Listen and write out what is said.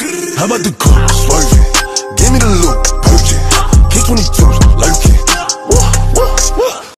How about the cook? Swerving. Give me the loot. Purchase. K22.